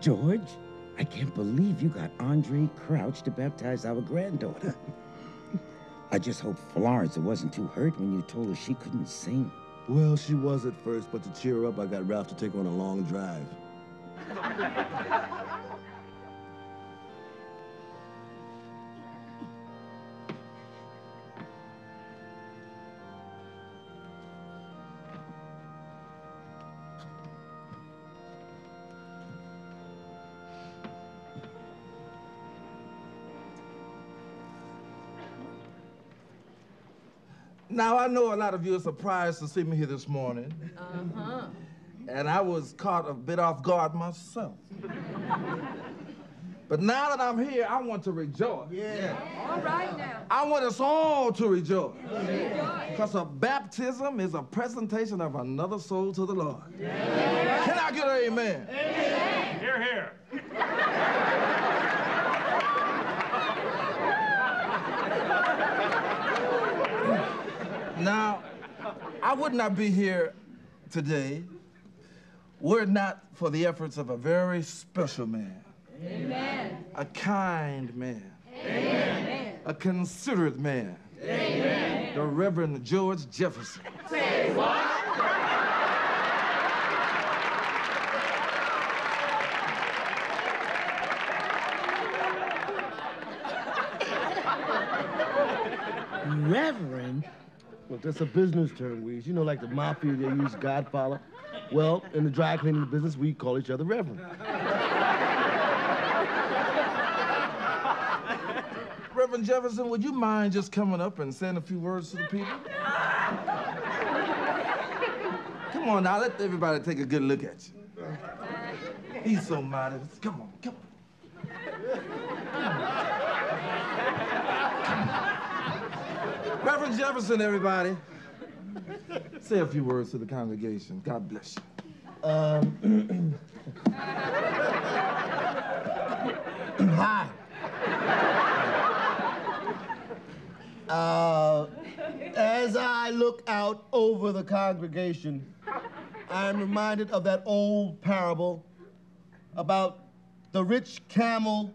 George, I can't believe you got Andraé Crouch to baptize our granddaughter. I just hope Florence wasn't too hurt when you told her she couldn't sing. Well, she was at first, but to cheer her up, I got Ralph to take her on a long drive. Now, I know a lot of you are surprised to see me here this morning. Uh-huh. And I was caught a bit off guard myself. but now that I'm here, I want to rejoice. Yeah. All right now. I want us all to rejoice. Because a baptism is a presentation of another soul to the Lord. Can I get an amen? Here, here. Now, I would not be here today were it not for the efforts of a very special man. Amen. A kind man. Amen. A considerate man. Amen. The Reverend George Jefferson. Say what? Reverend? Well, that's a business term, Weez. You know, like the mafia, they use Godfather. Well, in the dry cleaning business, we call each other Reverend. Reverend Jefferson, would you mind just coming up and saying a few words to the people? Come on now, let everybody take a good look at you. He's so modest. Come on, come on. Jefferson, everybody. Say a few words to the congregation. God bless you. Um, hi. Uh, as I look out over the congregation, I'm reminded of that old parable about the rich camel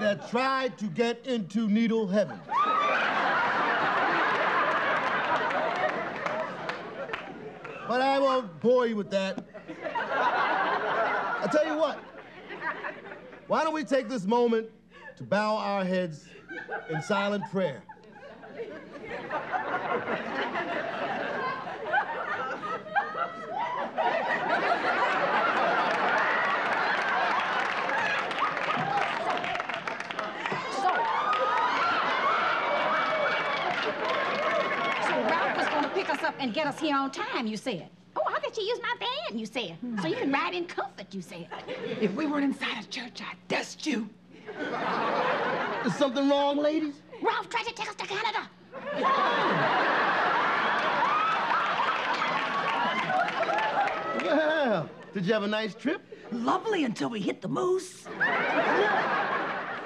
that tried to get into needle heaven. But I won't bore you with that. I tell you what, why don't we take this moment to bow our heads in silent prayer? So. So Ralph was gonna pick us up and get us here on time, you said. Oh, I bet you use my van, you said. So you can ride in comfort, you said. If we weren't inside a church, I'd dust you. Is something wrong, ladies? Ralph tried to take us to Canada. Well, did you have a nice trip? Lovely until we hit the moose.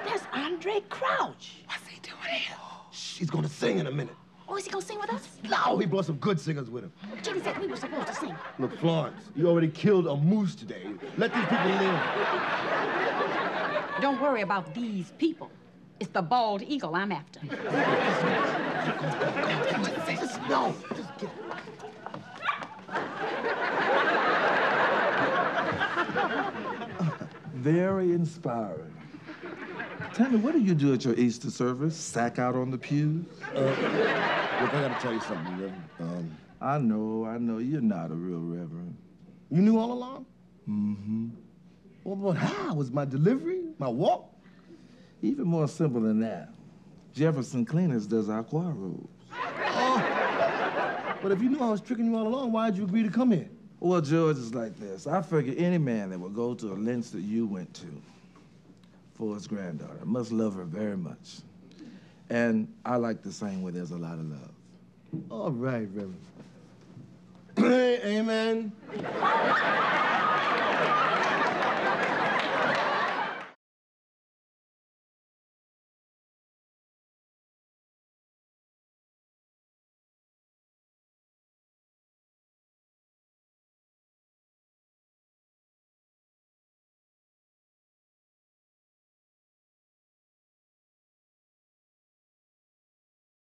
There's Andraé Crouch. What's he doing here? She's gonna sing in a minute. Oh, is he gonna sing with us? No, he brought some good singers with him. Jimmy said we were supposed to sing. Look, Florence, you already killed a moose today. Let these people live. Don't worry about these people. It's the bald eagle I'm after. No, just get Very inspiring. Tell me, what do you do at your Easter service? Sack out on the pews? Look, I gotta tell you something, Reverend. Um, I know, I know. You're not a real reverend. you knew all along? Mm-hmm. Well, but how? Was my delivery, my walk? Even more simple than that. Jefferson Cleaners does our choir robes. Oh. But if you knew I was tricking you all along, why'd you agree to come here? Well, George, it's like this. I figure any man that would go to a lengths that you went to for his granddaughter must love her very much. And I like to sing where there's a lot of love. All right, Reverend. Amen.